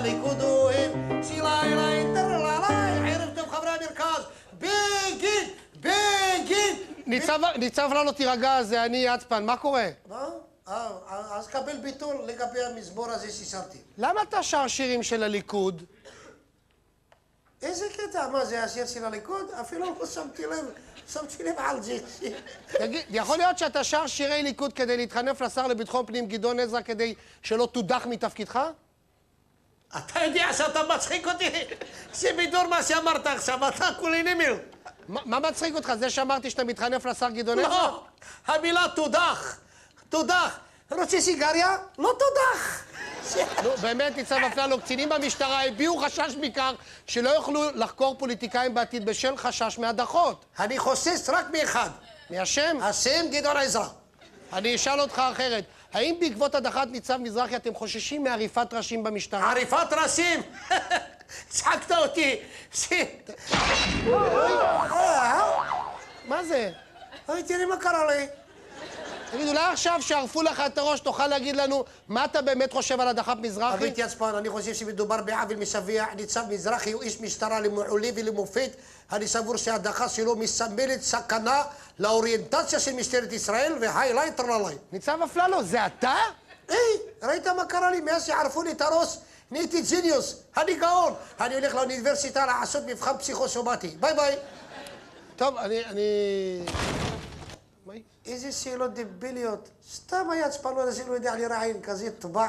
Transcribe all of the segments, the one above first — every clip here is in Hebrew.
הליכוד הוא עם שילה אליי טרללי, ערב טוב חברי המרכז, בגין, בגין! ניצב, לא תירגע, זה אני יצפן, מה קורה? מה? אה, אז קבל ביטול לגבי המזמור הזה ששרתי. למה אתה שר שירים של הליכוד? איזה קטע, מה זה השיר של הליכוד? אפילו לא שמתי לב, שמתי לב על זה. תגיד, יכול להיות שאתה שר שירי ליכוד כדי להתחנף לשר לביטחון פנים גדעון עזרא כדי שלא תודח מתפקידך? אתה יודע שאתה מצחיק אותי? זה בידור מה שאמרת עכשיו, אתה כולי נמיר. מה מצחיק אותך? זה שאמרתי שאתה מתחנף לשר גדעון עזרא? לא, המילה תודח, תודח. רוצה סיגריה? לא תודח. נו, באמת, ניצב אפללו, קצינים במשטרה הביעו חשש מכך שלא יוכלו לחקור פוליטיקאים בעתיד בשל חשש מהדחות. אני חוסס רק מאחד, מהשם? השם גדעון עזרא. אני אשאל אותך אחרת. האם בעקבות הדחת ניצב מזרחי אתם חוששים מעריפת ראשים במשטרה? עריפת ראשים? הצחקת אותי. מה זה? אוי, תראי מה קרה לי. תגיד, אולי עכשיו שערפו לך את הראש תוכל להגיד לנו מה אתה באמת חושב על הדחת מזרחי? אבית יצפן, אני חושב שמדובר בעוול משווע. ניצב מזרחי הוא איש משטרה למעולי ולמופת. אני סבור שההדחה שלו מסמלת סכנה לאוריינטציה של משטרת ישראל, והיי טרללי. ניצב אפללו, זה אתה? היי, ראית מה קרה לי מאז שערפו לי את הראש? נהייתי genius, אני גאון. אני הולך לאוניברסיטה לעשות מבחן פסיכוסומטי. ביי ביי. טוב, אני... אני... איזה שאלות דביליות. סתם היצפנון הזה לא יודע לראיין כזה טבע.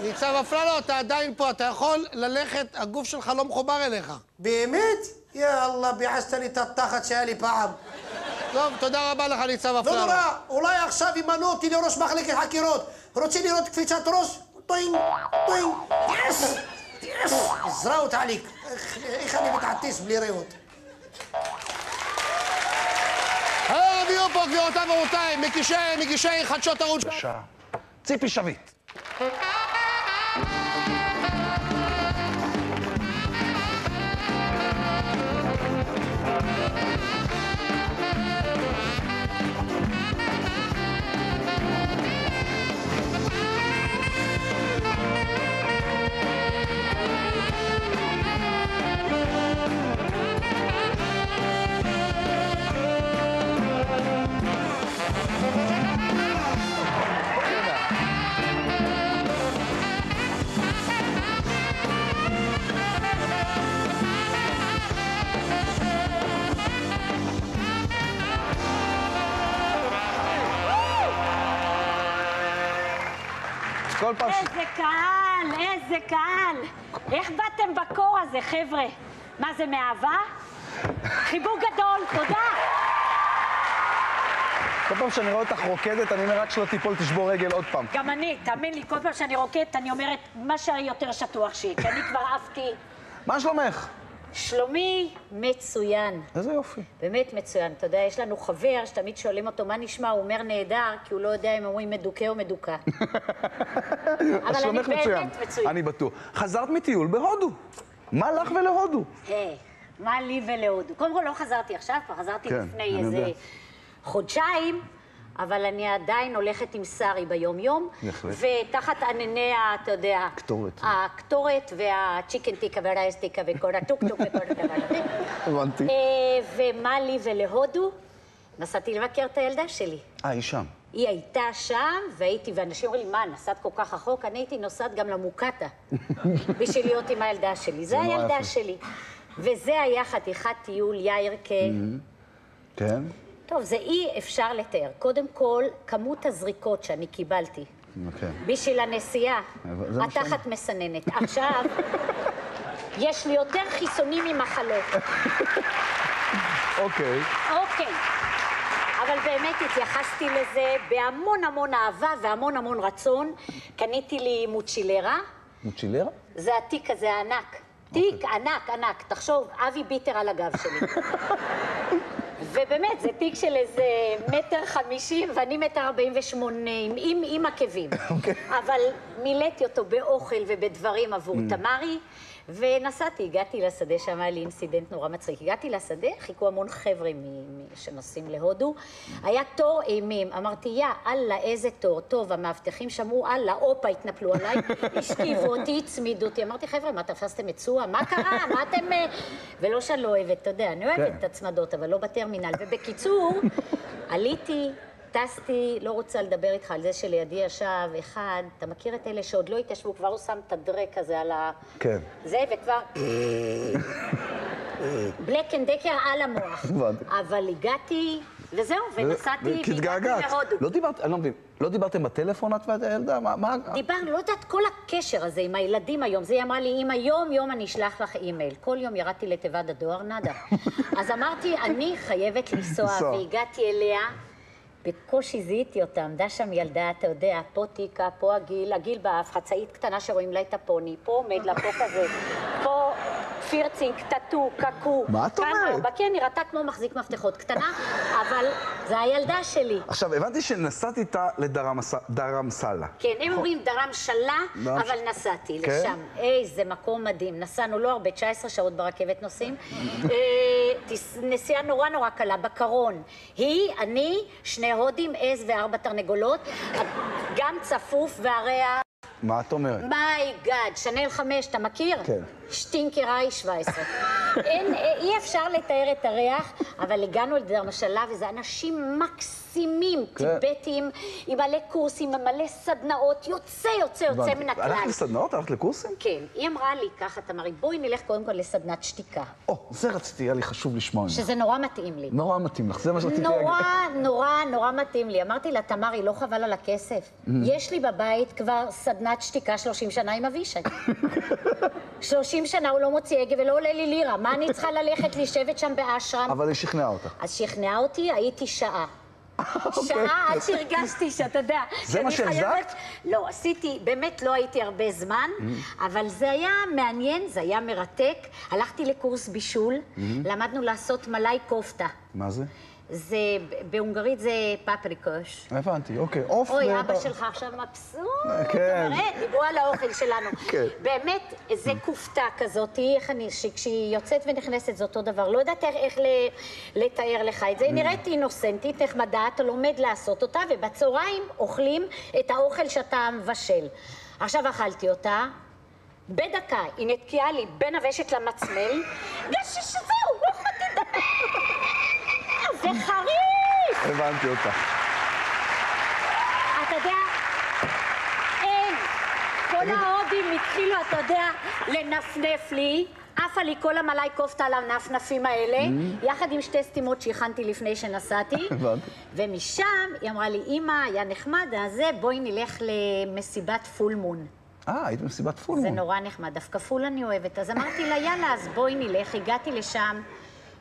ניצב אפללו, אתה עדיין פה, אתה יכול ללכת, הגוף שלך לא מחובר אליך. באמת? יא אללה, ביעסת לי את התחת שהיה לי פעם. טוב, תודה רבה לך, ניצב לא אפללו. נורא, אולי עכשיו ימנו אותי לראש מחלקת חקירות. רוצה לראות קפיצת ראש? טוינג, טוינג, yes! yes! זראוט עליק. איך- איך אני מתעטש בלי ריאות. יהיו פה, גבירותיי ורבותיי, מגישי חדשות ערוץ... בבקשה. ציפי שביט. פעם. איזה קהל, איזה קהל. איך באתם בקור הזה, חבר'ה? מה זה, מאהבה? חיבוק גדול, תודה. כל פעם שאני רואה אותך רוקדת, אני אומר רק שלא תיפול, תשבור רגל עוד פעם. גם אני, תאמין לי, כל פעם שאני רוקדת, אני אומרת, מה שיותר שטוח שהיא, כי אני כבר עפתי. מה שלומך? שלומי מצוין, איזה יופי. באמת מצוין. אתה יודע, יש לנו חבר שתמיד שואלים אותו מה נשמע, הוא אומר נהדר, כי הוא לא יודע אם אומרים מדוכא או מדוכא. אבל אני מצוין. באמת מצוין. אני בטוח. חזרת מטיול בהודו. מה לך ולהודו? היי, מה לי ולהודו? קודם כל לא חזרתי עכשיו, כבר חזרתי כן, לפני איזה. חודשיים, אבל אני עדיין הולכת עם שרי ביום-יום. בהחלט. ותחת ענני, אתה יודע... קטורת. הקטורת והצ'יקן טיקה והרייס טיקה וכל הטוקטוק וכל הדבר הזה. הבנתי. אה, ומה לי ולהודו? נסעתי לבקר את הילדה שלי. אה, היא שם. היא הייתה שם, והייתי, ואנשים אומרים לי, מה, נסעת כל כך רחוק? אני הייתי נוסעת גם למוקטה, בשביל להיות עם הילדה שלי. זה נורא הילדה. שלי. וזה היה חתיכת טיול יאירקה. כן? טוב, זה אי אפשר לתאר. קודם כל, כמות הזריקות שאני קיבלתי אוקיי. בשביל הנסיעה, התחת מסננת. עכשיו, יש לי יותר חיסונים ממחלות. אוקיי. אוקיי. אבל באמת התייחסתי לזה בהמון המון אהבה והמון המון רצון. קניתי לי מוצ'ילרה, מוצ'ילרה? זה התיק הזה הענק. תיק ענק, ענק. תחשוב, אבי ביטר על הגב שלי. ובאמת, זה תיק של איזה מטר חמישים, ואני מטר ארבעים ושמונה, עם, עם, עם עקבים. אבל מילאתי אותו באוכל ובדברים עבור תמרי, ונסעתי, הגעתי לשדה, שם היה לי אינסידנט נורא מצחיק. הגעתי לשדה, חיכו המון חבר'ה שנוסעים להודו. היה תור אימים. אמרתי, יא, אללה, איזה תור. טוב, המאבטחים שמעו, אללה, הופה, התנפלו עליי, השכיבו אותי, הצמידו אותי. אמרתי, חבר'ה, מה, תפסתם את סואה? מה קרה? מה אתם... אה?" ולא שאני לא אוהבת, אתה יודע, אני אוהבת כן. את הצמדות, אבל לא בטרמינל. ובקיצור, עליתי, טסתי, לא רוצה לדבר איתך על זה שלידי ישב אחד, אתה מכיר את אלה שעוד לא התיישבו, כבר הוא שם את הדרק הזה על ה... כן. זה, וכבר... בלק אנד דקר על המוח. אבל הגעתי, וזהו, ונסעתי, והגעתי. להודו. לא דיברת, אני לא מבין, לא דיברתם בטלפון את והילדה? מה? דיברנו, לא יודעת, כל הקשר הזה עם הילדים היום, זה היא אמרה לי, אמא, יום יום אני אשלח לך אימייל. כל יום ירדתי לתיבת הדואר, nada. אז אמרתי, אני חייבת לנסוע. והגעתי אליה, בקושי זיהיתי אותה, עמדה שם ילדה, אתה יודע, פה טיקה, פה עגיל, עגיל באף, חצאית קטנה שרואים לה את הפוני, פה עומד לה, פה כזה, פה פירצינג, טאטו, קקו. מה את כאן אומרת? ארבע, כן, נראתה כמו מחזיק מפתחות קטנה, אבל זה הילדה שלי. עכשיו, הבנתי שנסעת איתה לדרמסלה. כן, הם אומרים דרם שלה, אבל נסעתי כן? לשם. איזה מקום מדהים. נסענו לא הרבה, 19 שעות ברכבת נוסעים. אה, נסיעה נורא נורא קלה, בקרון. היא, אני, שני הודים, עז וארבע תרנגולות, גם צפוף והריח. מה את אומרת? מיי גאד, שנל חמש, אתה מכיר? כן. שטינקר איי 17. אין, אה, אי אפשר לתאר את הריח, אבל הגענו לדרמשלה, וזה אנשים מקסימים, כן. טיבטים, עם מלא קורסים, עם מלא סדנאות, יוצא, יוצא, יוצא. מן הכלל. הלכת לסדנאות? הלכת לקורסים? כן, היא אמרה לי ככה, תמרי, בואי נלך קודם כל לסדנת שתיקה, או, זה רציתי, היה לי חשוב לשמוע ממך. שזה נורא מתאים לי. נורא מתאים לך, זה מה שרציתי להגיד. נורא, נורא, נורא מתאים לי. אמרתי לה, תמרי, לא חבל על הכסף? Mm. יש לי בבית כבר סדנת שתיקה 30 שנה עם אבישי. 30 שנה הוא לא מוציא הגה ולא עולה לי לירה. מה אני צריכה ללכת לשבת שם באשרם? אבל היא שכנעה אותך. אז שכנעה אותי, הייתי שעה. שעה עד שהרגשתי שאתה יודע. אוקיי. זה מה שהחזקת? לא, עשיתי, באמת לא הייתי הרבה זמן, אבל זה היה מעניין, זה היה מרתק. הלכתי לקורס בישול, למדנו לעשות מלאי כופתה. מה זה? זה, בהונגרית זה פפריקוש. הבנתי, אוקיי. עוף אוי, ו- אבא שלך עכשיו מבסוט. כן. תראה, דיברו על האוכל שלנו. כן. באמת, זה כופתה כזאת, איך אני, שכשהיא יוצאת ונכנסת זה אותו דבר. לא יודעת איך, לתאר לך את זה. היא נראית אינוסנטית, נחמדה, אתה לומד לעשות אותה, ובצהריים אוכלים את האוכל שאתה מבשל. עכשיו אכלתי אותה. בדקה, היא נתקעה לי בין הוושט למצמל, ושזהו, לא יכולתי לדבר. זה חריף! הבנתי אותך. אתה יודע, אין. כל ההודים התחילו, אתה יודע, לנפנף לי. עפה לי כל המלאי כופתה על הנפנפים האלה, יחד עם שתי סתימות שהכנתי לפני שנסעתי. ומשם היא אמרה לי, אמא, היה נחמד, אז זה, בואי נלך למסיבת full moon. אה, היית במסיבת זה full moon. נורא נחמד, דווקא פול אני אוהבת. אז אמרתי לה, יאללה, אז בואי נלך. הגעתי לשם,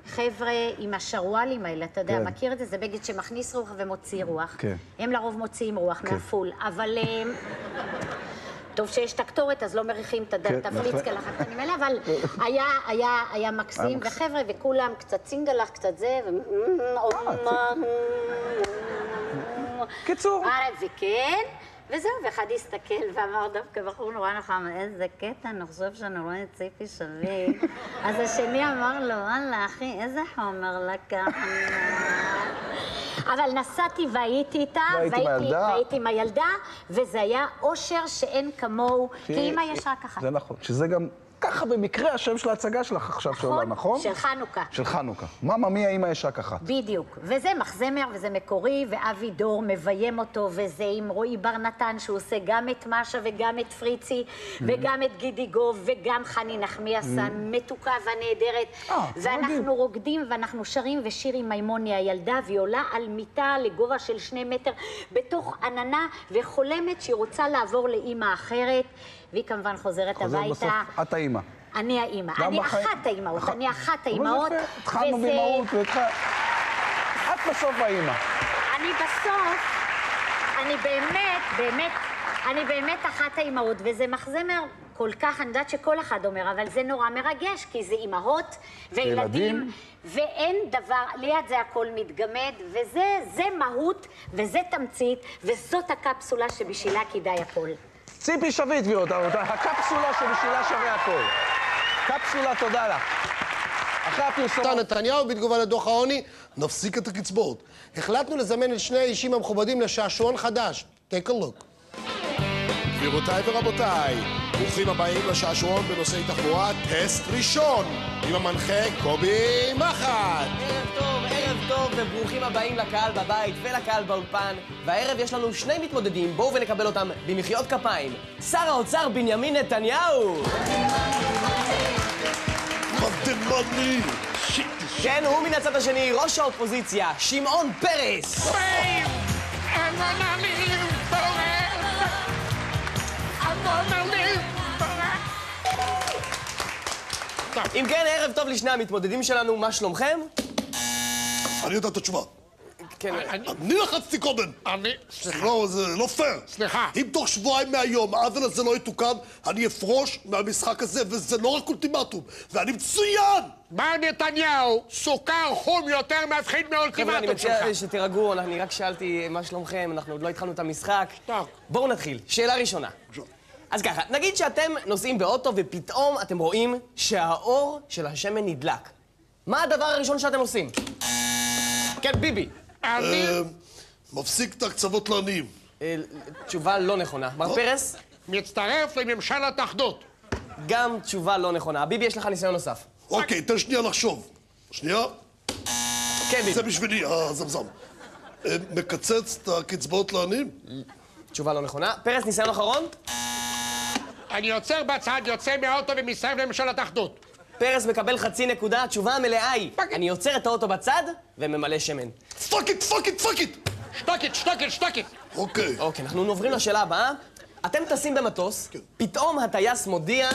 חבר'ה עם השרוואלים האלה, אתה יודע, כן. מכיר את זה? זה בגד שמכניס רוח ומוציא רוח. כן. הם לרוב מוציאים רוח כן. מהפול, אבל... אה, טוב שיש את הקטורת, אז לא מריחים את כן, התפליץ נכון. כלחת אני מלא, אבל היה, היה, היה מקסים. וחבר'ה, וכולם קצת צינגלח, קצת זה, ו... קיצור. אה, וכן, וזהו, ואחד הסתכל ואמר דווקא בחור נורא נחם, איזה קטע, נחשוב שאני רואה את ציפי שביט. אז השני אמר לו, וואלה, אחי, איזה חומר לקחנו. אבל נסעתי והייתי איתה. והייתי עם הילדה, וזה היה אושר שאין כמוהו, כי- אימא יש רק אחת. זה נכון. שזה גם ככה במקרה השם של ההצגה שלך עכשיו שעולה, נכון? של חנוכה. של חנוכה. מאמא מי האמא יש רק אחת. בדיוק. וזה מחזמר, וזה מקורי, ואבי דור מביים אותו, וזה עם רועי בר נתן, שהוא עושה גם את משה וגם את פריצי, וגם את גידי גוב, וגם חני נחמיאס המתוקה והנהדרת. אה. ואנחנו רוקדים, ואנחנו שרים, ושירי מימוני הילדה, והיא עולה על מיטה לגובה של שני מטר, בתוך עננה, וחולמת שהיא רוצה לעבור לאימא אחרת, והיא כמובן חוזרת חוזרת הביתה. בסוף, את האמא. אני האימא. אני בחיים- אחת האימהות. אני אחת אבל האימהות. יפה, התחלנו וזה- באימהות, והתחל- את בסוף האימא. אני בסוף, אני באמת, באמת, אני באמת אחת האימהות, וזה מחזמר כל כך, אני יודעת שכל אחד אומר, אבל זה נורא מרגש, כי זה אימהות וילדים, ילדים. ואין דבר, ליד זה הכל מתגמד, וזה זה מהות, וזה תמצית, וזאת הקפסולה שבשבילה כדאי הכל. ציפי שביט, גבירותיי, רבותיי, הקפסולה שבשבילה שווה הכל. קפסולה, תודה לך. אחרי הפרסומות... אתה נתניהו בתגובה לדוח העוני, נפסיק את הקצבאות. החלטנו לזמן את שני האישים המכובדים לשעשועון חדש. take a look. גבירותיי ורבותיי, ברוכים הבאים לשעשועון בנושאי תחבורה, טסט ראשון, עם המנחה קובי מחט. ערב טוב, טוב, וברוכים הבאים לקהל בבית ולקהל באולפן. והערב יש לנו שני מתמודדים, בואו ונקבל אותם במחיאות כפיים. שר האוצר בנימין נתניהו! מדמני! כן, הוא מן הצד השני, ראש האופוזיציה, שמעון פרס! אם כן, ערב טוב לשני המתמודדים שלנו, מה שלומכם? אני יודע את התשובה. כן, אני לחצתי קודם! אני... זה לא, זה לא פייר. סליחה. אם תוך שבועיים מהיום העוול הזה לא יתוקן, אני אפרוש מהמשחק הזה, וזה לא רק אולטימטום, ואני מצוין! מר נתניהו, סוכר חום יותר מפחיד חבר'ה, אני מאולטימטום שלך. מציע שתירגעו, אני רק שאלתי מה שלומכם, אנחנו עוד לא התחלנו את המשחק. טוב. בואו נתחיל. שאלה ראשונה. אז ככה, נגיד שאתם נוסעים באוטו ופתאום אתם רואים שהאור של השמן נדלק. מה הדבר הראשון שאתם עושים? כן, ביבי. אני... אה, מפסיק את ההקצבות לעניים. אה, תשובה לא נכונה. מר פרס, מצטרף לממשלת אחדות. גם תשובה לא נכונה. ביבי, יש לך ניסיון נוסף. אוקיי, תן שנייה לחשוב. שנייה, כן, ביבי. זה בשבילי, הזמזם. אה, מקצץ את הקצבאות לעניים? תשובה לא נכונה. פרס, ניסיון אחרון? אני עוצר בצד, יוצא מהאוטו ומצטרף לממשלת אחדות. פרס מקבל חצי נקודה, התשובה המלאה היא, אני עוצר את האוטו בצד וממלא שמן. fuck it, fuck it, fuck it! שטוקית, שטוקית, שטוקית. אוקיי. אוקיי, אנחנו עוברים לשאלה הבאה. אתם טסים במטוס, פתאום הטייס מודיע...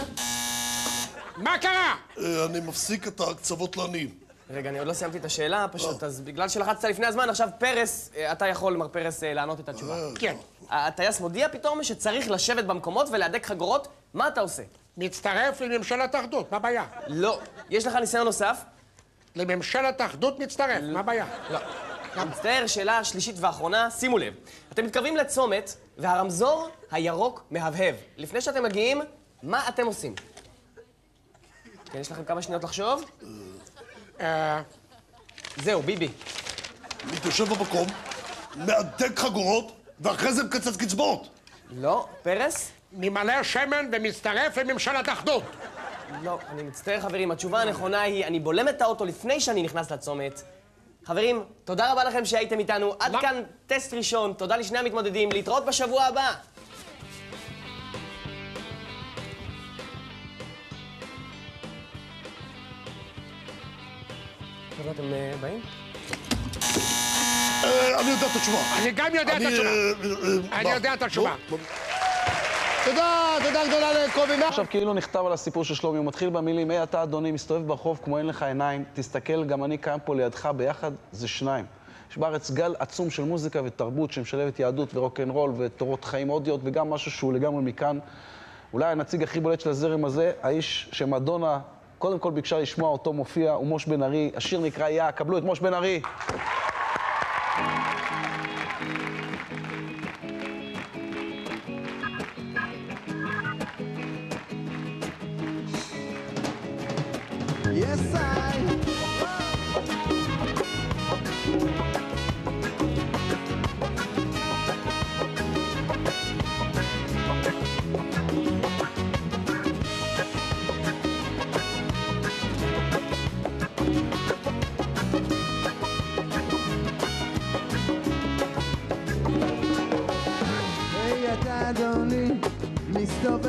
מה קרה? אה, אני מפסיק את ההקצבות לעניים. רגע, אני עוד לא סיימתי את השאלה, פשוט, אז בגלל שלחצת לפני הזמן, עכשיו פרס, אה, אתה יכול, מר פרס, אה, לענות את התשובה. כן. הטייס מודיע פתאום שצריך לשבת במקומות ולהדק חגורות, מה אתה עושה? מצטרף לממשלת אחדות, מה הבעיה? לא. יש לך ניסיון נוסף? לממשלת אחדות מצטרף, מה הבעיה? לא. אני מצטער, שאלה שלישית ואחרונה, שימו לב. אתם מתקרבים לצומת, והרמזור הירוק מהבהב. לפני שאתם מגיעים, מה אתם עושים? כן, יש לכם כמה שניות לחשוב? אה, זהו, ביבי. מתיישב במקום, מהדק חגורות, ואחרי זה מקצץ קצבאות. לא. פרס? ממלא שמן ומצטרף לממשלת אחדות. לא. אני מצטער, חברים. התשובה הנכונה היא, אני בולם את האוטו לפני שאני נכנס לצומת. חברים, תודה רבה לכם שהייתם איתנו. עד? כאן טסט ראשון. תודה לשני המתמודדים. להתראות בשבוע הבא. חבר'ה, אתם אה, באים? אה, אני יודע את התשובה. אני גם יודע את התשובה. אה, אני? יודע את התשובה. תודה, תודה גדולה לקובי מחט. עכשיו כאילו נכתב על הסיפור של שלומי, הוא מתחיל במילים, היי אתה אדוני, מסתובב ברחוב כמו אין לך עיניים, תסתכל, גם אני קיים פה לידך, ביחד זה שניים. יש בארץ גל עצום של מוזיקה ותרבות שמשלבת יהדות ורוקנרול ותורות חיים הודיות וגם משהו שהוא לגמרי מכאן. אולי הנציג הכי בולט של הזרם הזה, האיש שמדונה קודם כל ביקשה לשמוע אותו מופיע, הוא מוש בן ארי, השיר נקרא יא, קבלו את מוש בן ארי.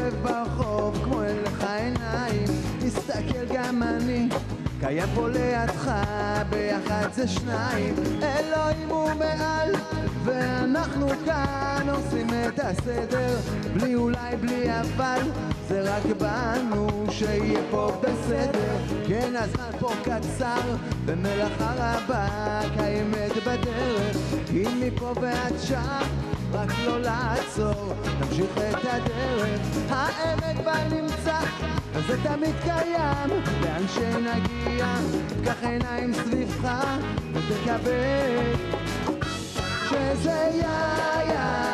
מסתובב ברחוב כמו אין לך עיניים, תסתכל גם אני, קיים פה לידך, ביחד זה שניים, אלוהים הוא מעל, ואנחנו כאן עושים את הסדר, בלי אולי בלי אבל, זה רק בנו שיהיה פה בסדר, כן הזמן פה קצר, במלאכה רבה, קיימת בדרך, אם מפה ועד שם רק לא לעצור, נמשיך את הדרך, האמת בה נמצא, וזה תמיד קיים, לאן שנגיע, קח עיניים סביבך, ותקבל שזה יא יא,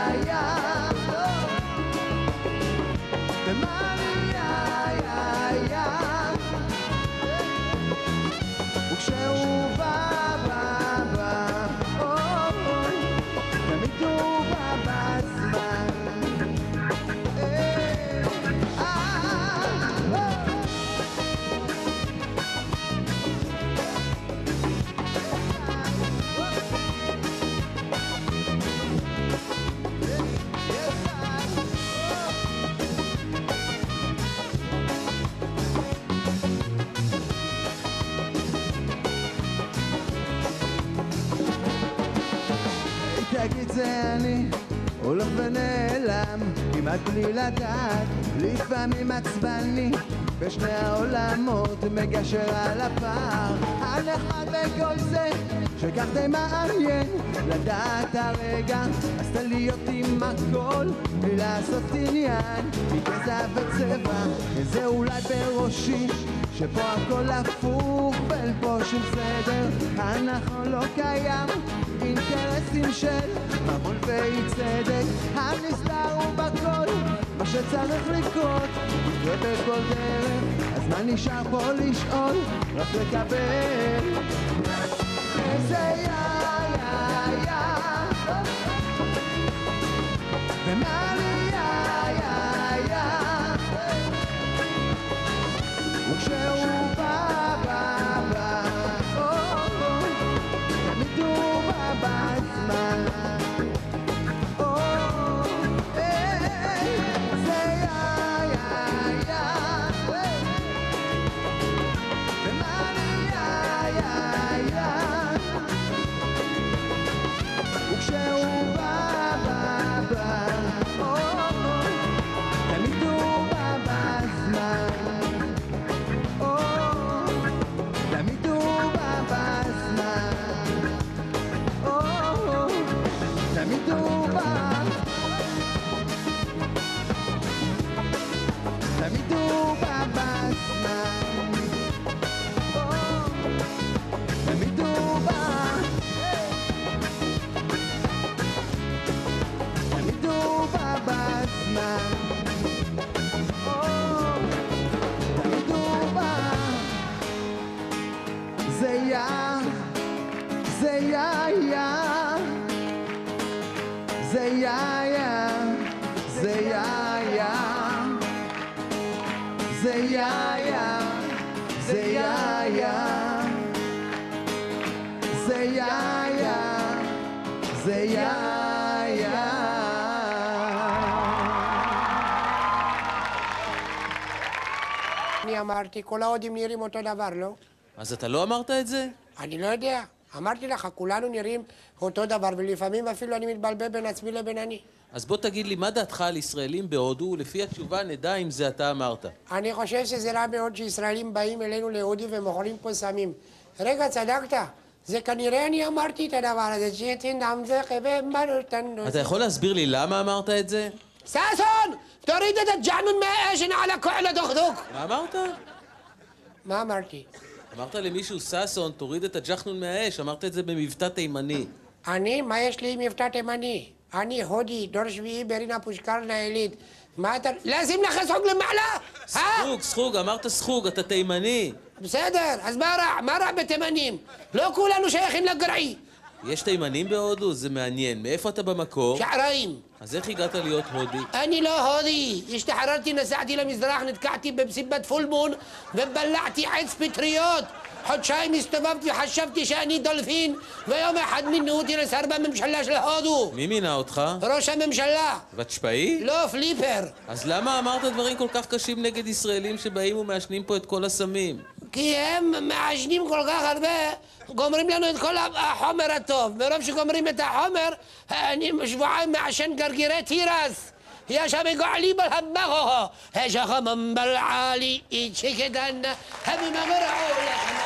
זה אני הולך ונעלם כמעט בלי לדעת לפעמים עצבני בשני העולמות מגשר על הפער. הנחמד בכל זה שכך די מעניין לדעת הרגע תן להיות עם הכל בלי לעשות עניין מגזע וצבע איזה אולי בראשי שפה הכל הפוך ואין פה שום סדר. הנכון לא קיים אינטרסים של ממון ואי צדק. הנסתר הוא בכל מה שצריך לקרות. יקרה בכל דרך אז מה נשאר פה לשאול? רק לקבל. איזה יא אני אמרתי, כל ההודים נראים אותו דבר, לא? אז אתה לא אמרת את זה? אני לא יודע. אמרתי לך, כולנו נראים אותו דבר, ולפעמים אפילו אני מתבלבל בין עצמי לבין אני. אז בוא תגיד לי, מה דעתך על ישראלים בהודו, ולפי התשובה נדע אם זה אתה אמרת. אני חושב שזה רע מאוד שישראלים באים אלינו להודי ומוכרים פה סמים. רגע, צדקת. זה כנראה אני אמרתי את הדבר הזה, חבר אתה יכול להסביר לי למה אמרת את זה? ששון! תוריד את הג'ענון מהאשן על הכועל הדוכדוק! מה אמרת? מה אמרתי? אמרת למישהו, ששון, תוריד את הג'חנון מהאש, אמרת את זה במבטא תימני. אני? מה יש לי עם מבטא תימני? אני הודי, דור שביעי ברינה פושקרנה עילית. מה אתה... לשים לך סחוג למעלה? אה? סחוג, סחוג, אמרת סחוג, אתה תימני. בסדר, אז מה רע? מה רע בתימנים? לא כולנו שייכים לגרעי. יש תימנים בהודו? זה מעניין. מאיפה אתה במקור? שעריים. אז איך הגעת להיות הודי? אני לא הודי. השתחררתי, נסעתי למזרח, נתקעתי במסיבת פולמון ובלעתי עץ פטריות. חודשיים הסתובבתי וחשבתי שאני דולפין, ויום אחד מינו אותי לשר בממשלה של הודו. מי מינה אותך? ראש הממשלה. וצ'פאי? לא, פליפר. אז למה אמרת דברים כל כך קשים נגד ישראלים שבאים ומעשנים פה את כל הסמים? كيام معجنين كل كاخر بها قمرين لأنه يدخلها أه، حمر التوف. ما رمش قمرين متاع حمر. يعني مش مع عشان قرقيرات راس يا شبيق علي بالهبغها هاشا خمم بالعالي. يتشكدن هبي ما مرعو لحمه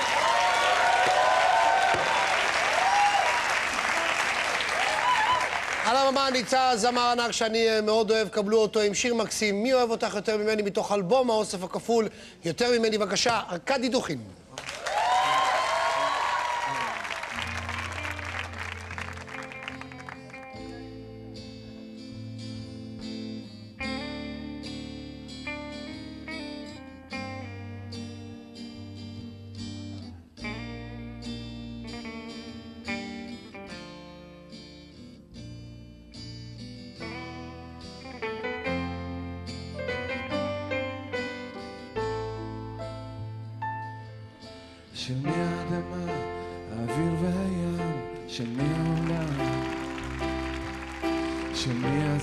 על הבמה ניצה זמר ענק שאני אה, מאוד אוהב, קבלו אותו עם שיר מקסים. מי אוהב אותך יותר ממני מתוך אלבום האוסף הכפול? יותר ממני, בבקשה, ארכדי דוכין.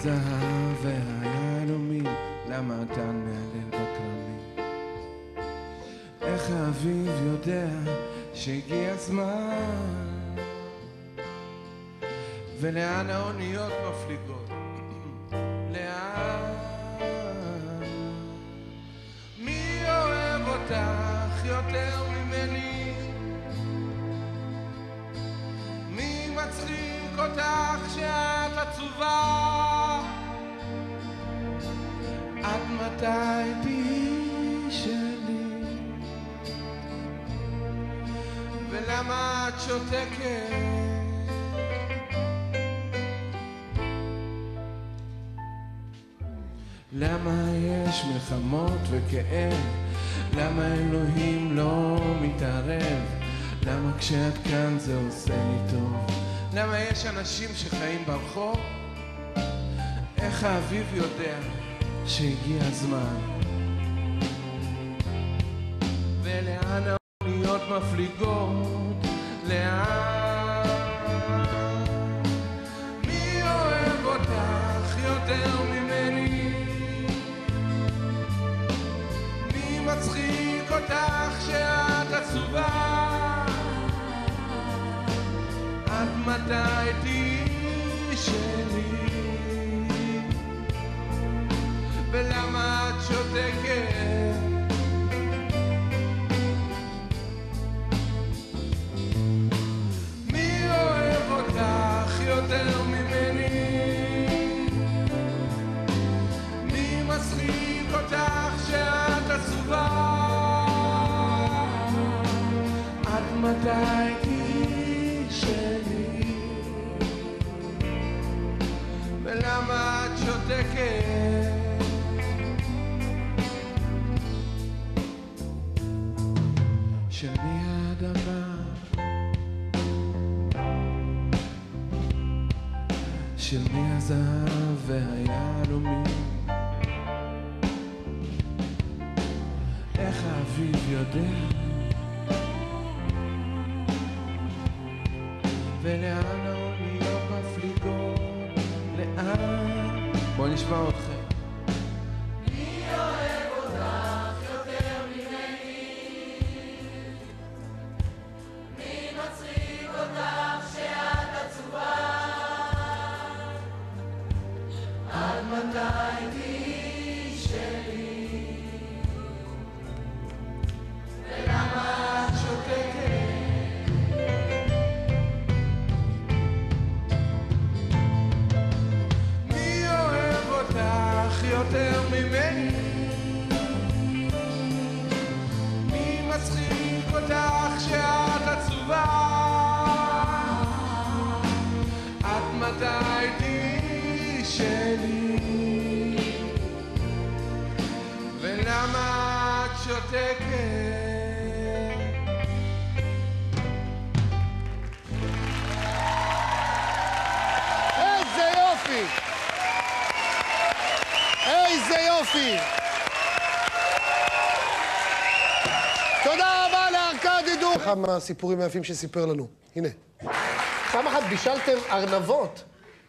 הזהב והיהלומים, למה אתה מהלל בכרמים? איך האביב יודע שהגיע הזמן ולאן האוניות מפליגות? לאן? מי אוהב אותך יותר ממני? מי מצחיק אותך כשאת עצובה? עד מתי תהיי שלי? ולמה את שותקת? למה יש מלחמות וכאב? למה אלוהים לא מתערב? למה כשאת כאן זה עושה לי טוב? למה יש אנשים שחיים ברחוב? איך האביב יודע שהגיע הזמן? ולאן האוניות מפליגות? לאן? מתי תהיי שלי? ולמה את שותקת? ולאן האוניות מפליגות? לאן? בואו נשמע אתכם. שותקת? איזה יופי! איזה יופי! תודה רבה לארכדי דור! אחד מהסיפורים היפים שסיפר לנו. הנה. פעם אחת בישלתם ארנבות.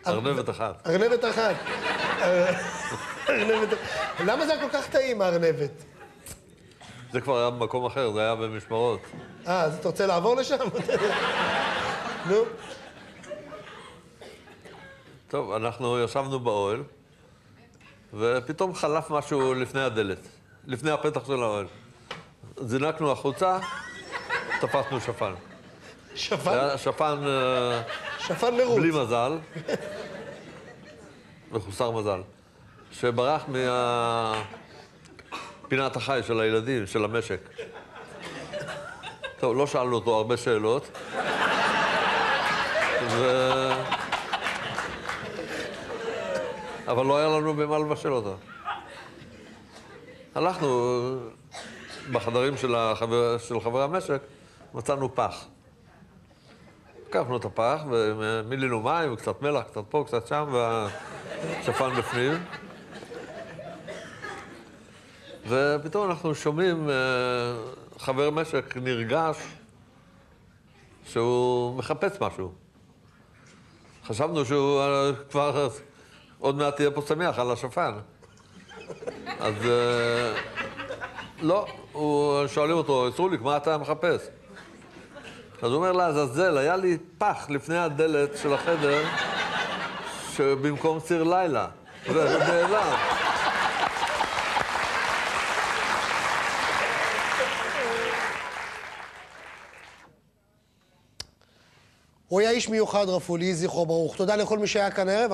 ארנבת אחת. ארנבת אחת. ארנבת... למה זה היה כל כך טעים, הארנבת? זה כבר היה במקום אחר, זה היה במשמרות. אה, אז אתה רוצה לעבור לשם? נו. טוב, אנחנו ישבנו באוהל, ופתאום חלף משהו לפני הדלת, לפני הפתח של האוהל. זינקנו החוצה, תפסנו שפן. שפן? שפן אה, שפן מרוץ. בלי מזל, מחוסר מזל, שברח מהפינת החי של הילדים, של המשק. טוב, לא שאלנו אותו הרבה שאלות, ו... אבל לא היה לנו במה לבשל אותה. הלכנו בחדרים של, החבר, של חברי המשק, מצאנו פח. לקחנו את הפח ומילינו מים, וקצת מלח, קצת פה, קצת שם, והשפן בפנים. ופתאום אנחנו שומעים אה, חבר משק נרגש שהוא מחפש משהו. חשבנו שהוא אה, כבר, עוד מעט תהיה פה שמח על השפן. אז אה, לא, הוא, שואלים אותו, סרוליק, מה אתה מחפש? אז הוא אומר לעזאזל, היה לי פח לפני הדלת של החדר, שבמקום ציר לילה. זה נעלם. הוא היה איש מיוחד, רפולי, זכרו ברוך. תודה לכל מי שהיה כאן הערב.